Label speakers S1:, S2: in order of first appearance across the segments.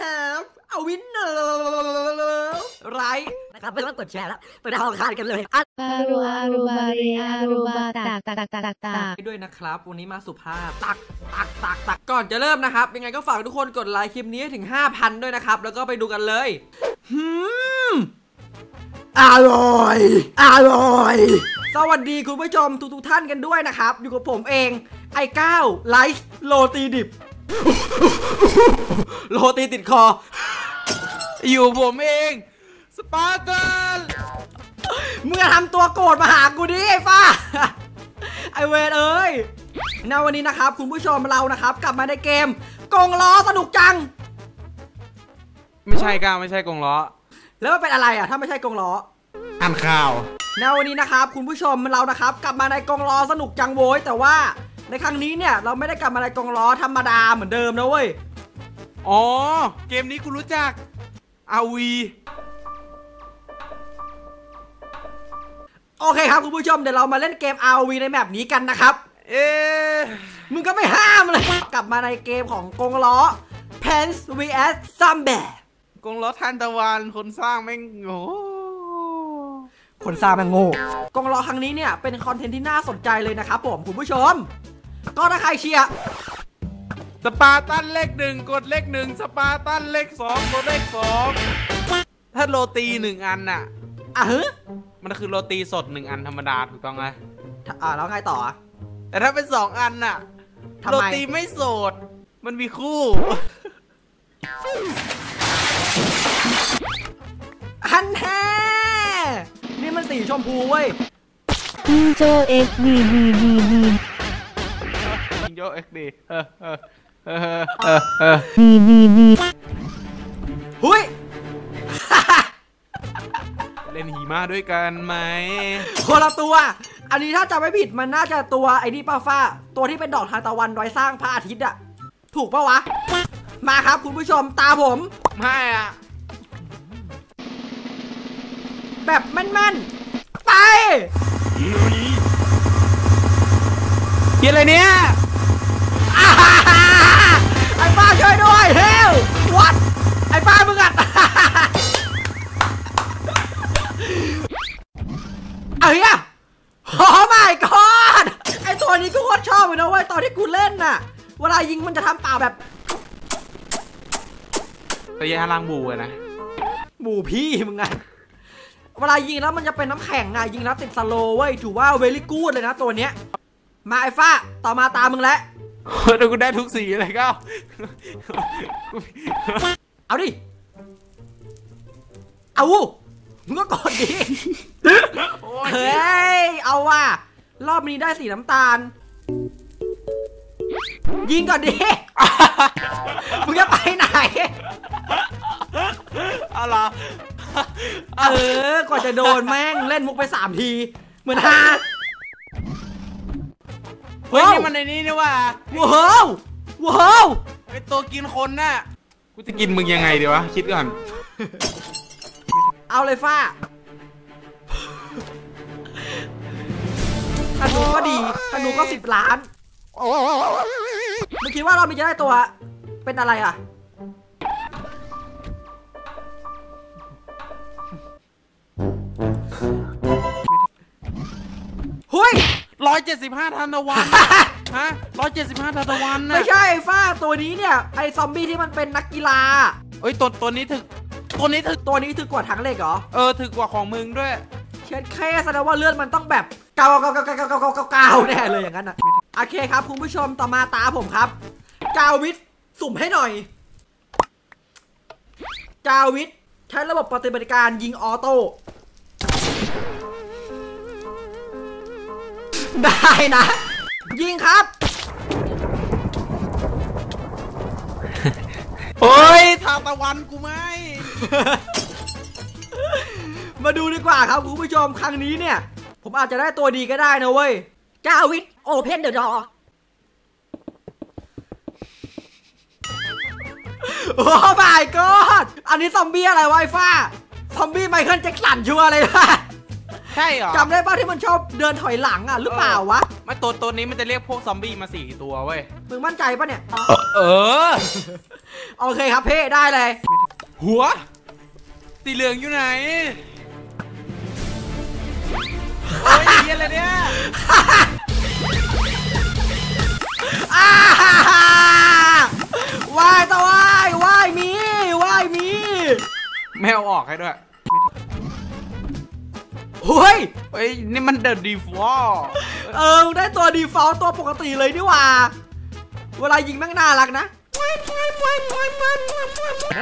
S1: have a winner ไรนะครับไม่ต้องกดแชร์แล้วไปดาวอังคารกันเลยอะ
S2: ปารูอารูบาเรอารูบาตากตากตากตากตาก
S1: ด้วยนะครับ วันนี้มาสุภาพตักตักตักตักก่อนจะเริ่มนะครับ ยังไงก็ฝากทุกคนกดไลค์คลิปนี้ให้ถึง 5,000 ด้วยนะครับ แล้วก็ไปดูกันเลยหืมอร่อย อร่อย สวัสดีคุณผู้ชมทุกๆท่านกันด้วยนะครับ อยู่กับผมเอง ไอ้ก้าวไลฟ์โรตีดิบ โรตีติดคอ
S3: อยู่ผมเอง สปาร์ตัน
S1: มึงอทำตัวโกรธมาหากูดิไอ้ฟ้า ไอเวรเอ้ยในวันนี้นะครับ คุณผู้ชมเรานะครับ กลับมาในเกมกงล้อสนุกจัง
S3: ไม่ใช่ก้าวไม่ใช่กงล้อ
S1: แล้วมันเป็นอะไรอะ ถ้าไม่ใช่กงล้อ
S3: อ่านข่าว
S1: ในวันนี้นะครับ คุณผู้ชมเรานะครับ กลับมาในกงล้อสนุกจังโวยแต่ว่า ในครั้งนี้เนี่ยเราไม่ได้กลับมาในกงล้อธรรมดาเหมือนเดิมนะเว้ย
S3: อ๋อ เกมนี้กูรู้จักอาวี
S1: โอเคครับคุณผู้ชมเดี๋ยวเรามาเล่นเกม RV ในแบบนี้กันนะครับ
S3: เอ๊ะ
S1: มึงก็ไม่ห้ามเลยกลับมาในเกมของกงล้อ Pants vs z o m b i e
S3: กงล้อทานตะวันคนสร้างแม่งโอ้
S1: คนสร้างแม่งโง่กงล้อครั้งนี้เนี่ยเป็นคอนเทนต์ที่น่าสนใจเลยนะครับผมคุณผู้ชม ก็ถ้าใครเชียร์
S3: สปาร์ตันเลขหนึ่งกดเลขหนึ่งสปาร์ตันเลขสองกดเลขสองถ้าโรตีหนึ่งอันน่ะ
S1: อะฮึ
S3: มันคือโรตีสดหนึ่งอันธรรมดาถูกต้องไหม
S1: อะแล้วไงต่ออะ
S3: แต่ถ้าเป็นสองอันน่ะ
S1: ทำไม
S3: โรตีไม่โสด มันมีคู่
S1: ฮันแฮนี่มันสีชมพูเว้ย
S2: จิงโจเอ็กดีดีดีดี
S3: ยิง โยเอ็กดีเออเออเออเออเออ
S2: ดีดีดี
S1: หุย
S3: เล่นหิมะด้วยกันไหม
S1: คนละตัว อันนี้ถ้าจำไม่ผิดมันน่าจะตัวไอ้นี่ป้าฟ้า ตัวที่เป็นดอกทานตะวันไว้สร้างพระอาทิตย์อะถูกปะวะ มาครับคุณผู้ชมตาผม
S3: ไม่อะ
S1: แบบแม่นๆ ไป
S3: เฮียอะไรเนี่ย
S1: อ่าฮ่าฮ่า ไอ้ป้าช่วยด้วยเฮลวัดไอ้ป้ามึงอะเอ้ยอะโอ้ my god ไอ้ตัวนี้กูโคตรชอบเลยนะเว้ยตอนที่กูเล่นน่ะ เวลายิงมันจะทำป่ากแบบ
S3: ระยะล่างบูอะนะ
S1: หมู่พี่มึงไงเวลายิงแล้วมันจะเป็นน้ำแข็งไงยิงแล้วติดสโลว์เว้ยถือว่าเวลี่กูดเลยนะตัวเนี้ยมาไอ้ฟ้าต่อมาตามมึงแล้ว
S3: เดี๋ยวกูได้ทุกสีเลยก้าว
S1: เอาดิ เอามึงก็กดดิ
S3: โอ้ย
S1: เฮ้ย เอาว่ะ รอบนี้ได้สีน้ำตาล ยิงก่อนดิ มึงจะไปไหน
S3: เอาเหรอ
S1: เออกว่าจะโดนแม่งเล่นมุกไปสามที เหมือนฮา
S3: เฮ้ยนี่มันในนี้นี่ว่า
S1: ว้าวว้าว
S3: ไอตัวกินคนน่ะกูจะกินมึงยังไงดีวะคิดก่อน
S1: เอาเลยฟ้าธนูก็ดีธนูก็สิบล้านมึงคิดว่าเรามีจะได้ตัวเป็นอะไรอะ
S3: อยเจ็ดสิบห้าทันตะวันฮะร้อยเจ็ดสิบห้าทันตะวันนะ
S1: ไม่ใช่ฟ้าตัวนี้เนี่ยไอซอมบี้ที่มันเป็นนักกีฬา
S3: เอ้ยตัวตัวนี้ถึกตัวนี้ถึก
S1: ตัวนี้ถึกกว่าถังเหล็กเหรอ
S3: เออถึกกว่าของมึงด้วย
S1: เช็ดแค่แสดงว่าเลือดมันต้องแบบเกาเกาเกาเกาเกาเกาเกาแน่เลยอย่างนั้นนะโอเคครับคุณผู้ชมต่อมาตาผมครับจาวิทสุ่มให้หน่อยจาวิทใช้ระบบปฏิบัติการยิงออโต้ ได้นะ ยิงครับ
S3: เฮ้ยทานตะวันกูไม่
S1: มาดูดีกว่าครับคุณผู้ชมครั้งนี้เนี่ย ผมอาจจะได้ตัวดีก็ได้นะเว้ยจาวิทโอเพนเดอะดอโอ้ my god อันนี้ซอมบี้อะไรวะไอ้ฟ้า ซอมบี้ไมเคิลแจ็คสันชัวร์เลยว่ะ
S3: ใช่เหรอ
S1: จำได้ป่ะที่มันชอบเดินถอยหลังอะหรือเปล่าวะ
S3: ไม่ตัวตัวนี้มันจะเรียกพวกซอมบี้มาสี่ตัวเว้ย
S1: มึงมั่นใจป่ะเนี่ย
S3: เออ
S1: โอเคครับเพ่ได้เลย
S3: หัวสีเหลืองอยู่ไหนโอ้ยเฮียอะไรเนี่ย
S1: อ้าฮ่าฮ่าว่ายตะว่ายว่ายมีว่ายมี
S3: แมวออกให้ด้วย
S1: เฮ้ย
S3: เฮ้ยนี่มัน the default
S1: เออมึงได้ตัว default ตัวปกติเลยนี่หว่า เวลายิงแม่งน่ารักนะ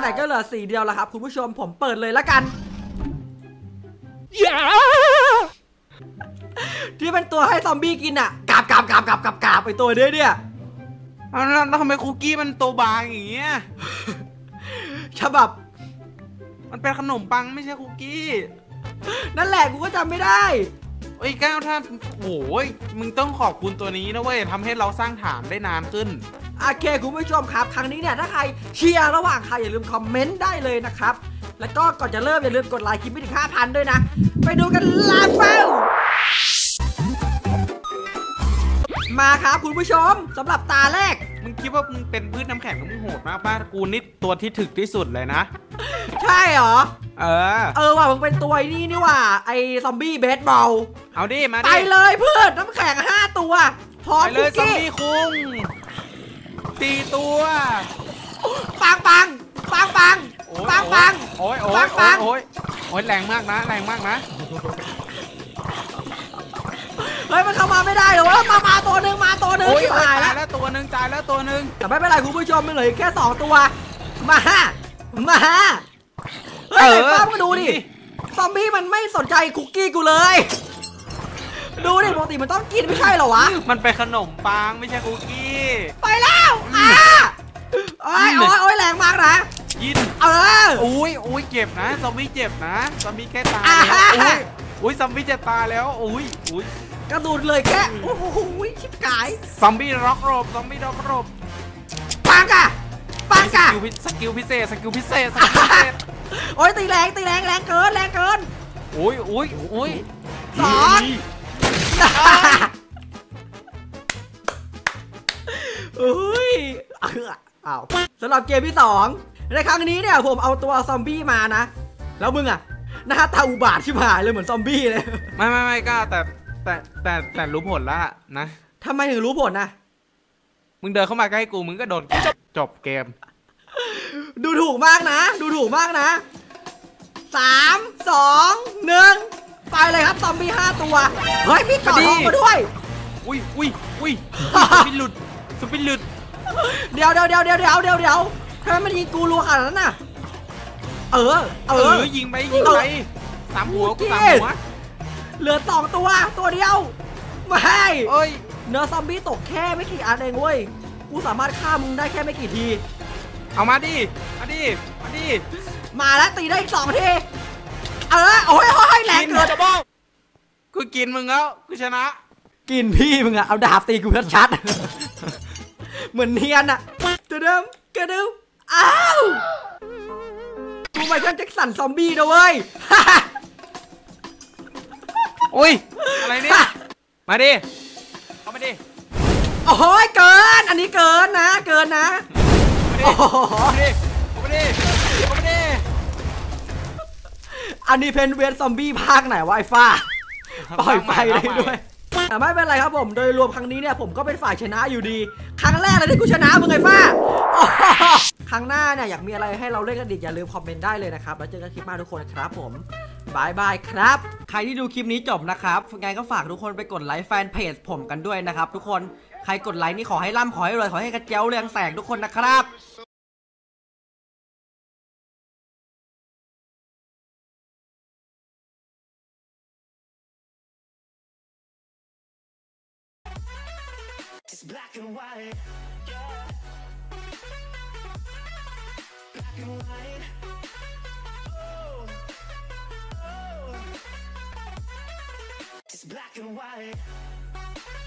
S1: ไหนๆก็เหลือสีเดียวแล้วครับ คุณผู้ชมผมเปิดเลยละกัน
S3: อย่า
S1: ที่เป็นตัวให้ซอมบี้กินอะกราบกราบกราบกราบกราบกราบไปตัวเนี้ยเนี่ย
S3: เอาแล้วแล้วทำไมคุกกี้มันตัวบางอย่างเงี้ย
S1: ฉบับ
S3: มันเป็นขนมปังไม่ใช่คุกกี้
S1: นั่นแหละกูก็จำไม่ได้
S3: เอ้ยก้าวถ้าโอ้ยมึงต้องขอบคุณตัวนี้นะเว้ยทำให้เราสร้างฐานได้นานขึ้น
S1: โอเคคุณผู้ชมครับ ครั้งนี้เนี่ยถ้าใครเชียร์ระหว่างใครอย่าลืมคอมเมนต์ได้เลยนะครับ แล้วก็ก่อนจะเริ่มอย่าลืมกดไลค์คลิปไปถึง5,000 ด้วยนะ ไปดูกันลาเฟ้ามาครับคุณผู้ชมสำหรับตาแรก
S3: มึงคิดว่ามึงเป็นพืชน้ำแข็งแล้วมึงโหดมากป้ากูนี่ตัวที่ถึกที่สุดเลยนะ
S1: ใช่เหรอ
S3: เออ
S1: เออว่ะมึงเป็นตัวไอ้นี่นี่ว่ะไอ้ซอมบี้เบสบอล
S3: เอาดิ มา
S1: ไป
S3: ดิ
S1: เลยเพื่อนน้ำแข็ง5ตัวพร้อม
S3: ไปเล
S1: คุ
S3: ย
S1: ก
S3: ซอม
S1: กี้
S3: บี้คุงตีตัว
S1: ปังปังปังปัง
S3: โอ้ย
S1: ปังปัง
S3: โอ้ยโอ้
S1: ปั
S3: ย
S1: งปั
S3: โอ้ย
S1: ง
S3: โอ้ยโอ้ยแรงมากนะแรงมากนะ
S1: เฮ้ยมันเข้ามาไม่ได้เหรอวะมามาตัวหนึ่งมาตัวหนึ่ง
S3: โอ้ย
S1: ชิบ
S3: โอ้ย
S1: หาย
S3: ตา
S1: แล้
S3: ยวแล้วตัวหนึ่งตายแล้วตัวหนึ่ง
S1: แต่ไม่เป็นไรคุณผู้ชมมันเหลืออกแค่2ตัวมาฮะมาฮะ เฮ้ยป้ามึงดูดิซอมบี้มันไม่สนใจคุกกี้กูเลย ดูดิปกติมันต้องกินไม่ใช่เหรอวะ
S3: มันเป็นขนมปังไม่ใช่คุกกี้
S1: ไปแล้วอ่าโอ้ยโอ้ยโอ้ยแรงมากนะ
S3: ยิน
S1: เออ
S3: อุ้ยอุ้ยเจ็บนะซอมบี้เจ็บนะซอมบี้ใกล้ตาย
S1: อ่า
S3: แล้ว
S1: ฮะ
S3: อุ้ยอุ้ยซอมบี้จะตายแล้วอุ้ยอุ้ย
S1: กระดูดเลยแค่โอ้โหชิบกาย
S3: ซอมบี้ร็อกโรบซอมบี้ร็อกโรบ
S1: ปังกะปัง
S3: ส
S1: กะ
S3: กิลพิสกิลพิเศษสกิลพิเศษสกิลพิเศษ
S1: โอ้ยตีแรงตีแรงแรงเกินแรงเกิน
S3: อุ้ยอุ้ยอุ้ย
S1: สองเอ้ยเอ้ออ้าวสำหรับเกมที่สองในครั้งนี้เนี่ยผมเอาตัวซอมบี้มานะ แล้วมึงอะหน้าตาอุบาทชิบหายเลยเหมือนซอมบี้เลย
S3: ไม่ไม่ไม่กล้าแต่แต่แต่แต่รู้ผลแล้วนะ
S1: ทำไมถึงรู้ผลนะ
S3: มึงเดินเข้ามาใกล้กูมึงก็โดนจบจบเกม
S1: ดูถูกมากนะ ดูถูกมากนะสามสองหนึ่งไปเลยครับซอมบี้ห้าตัว เฮ้ยมีเกาะ
S3: มาดิ
S1: ทองมาด้วย
S3: อุ้ยอุ้ยอุ้ยสปินหลุดสปินหลุด
S1: เดี๋ยวเดี๋ยวเดี๋ยวเดี๋ยวเดี๋ยวเดี๋ยวเดี๋ยวทำไมมันยิงกูรัวขนาดนั้นน่ะ เออเอ
S3: เอ
S1: อ
S3: อ ยิงไปยิงไปสามหัวกูสามหัว
S1: เหลือสองตัว ตัวเดียว ไม่
S3: เอ้ย
S1: เนื้อซอมบี้ตกแค่ไม่กี่อันเองเว้ย กูสามารถฆ่ามึงได้แค่ไม่กี่ที
S3: เอามาดิ มาดิ มาดิ
S1: มาแล้วตีได้อีกสองที เออโอ้ยโอ้ยแรงเกิน
S3: จะบอกกูกินมึงแล้วกูชนะ
S1: กินพี่มึงอะเอาดาบตีกูชัดๆ เหมือนเนียนอะกระเดิมกระเดิมอ้าวกูไมเคิลแจ็คสันซอมบี้นะเว้ย
S3: อุ้ย อะไรเนี่ย มาดิ เอามาดิ
S1: โอ้ยเกิน อันนี้เกินนะ เกินนะ
S3: มา ดิ
S1: โอ้โห
S3: เอามาดิเอามาดิเอามาดิ
S1: อันนี้ Plant vs Zombie ภาคไหนวะไอ้ฟ้า ปล่อยไฟได้ด้วยแต่ไม่เป็นไรครับผม โดยรวมครั้งนี้เนี่ยผมก็เป็นฝ่ายชนะอยู่ดี ครั้งแรกเลยที่กูชนะมึงไงฟ้าโอ้โหครั้งหน้าเนี่ยอยากมีอะไรให้เราเล่นกันอีกอย่าลืมคอมเมนต์ได้เลยนะครับ แล้วเจอกันคลิปหน้าทุกคนครับผม bye bye ครับ ใครที่ดูคลิปนี้จบนะครับยังไงก็ฝากทุกคนไปกดไลค์แฟนเพจผมกันด้วยนะครับ ทุกคน ใครกดไลค์นี่ขอให้ร่ำขอให้รวยขอให้กระเจี๊ยวเรืองแสงทุกคนนะครับ
S4: black and white. Yeah. Black and white. Oh. Oh. White. Black and white.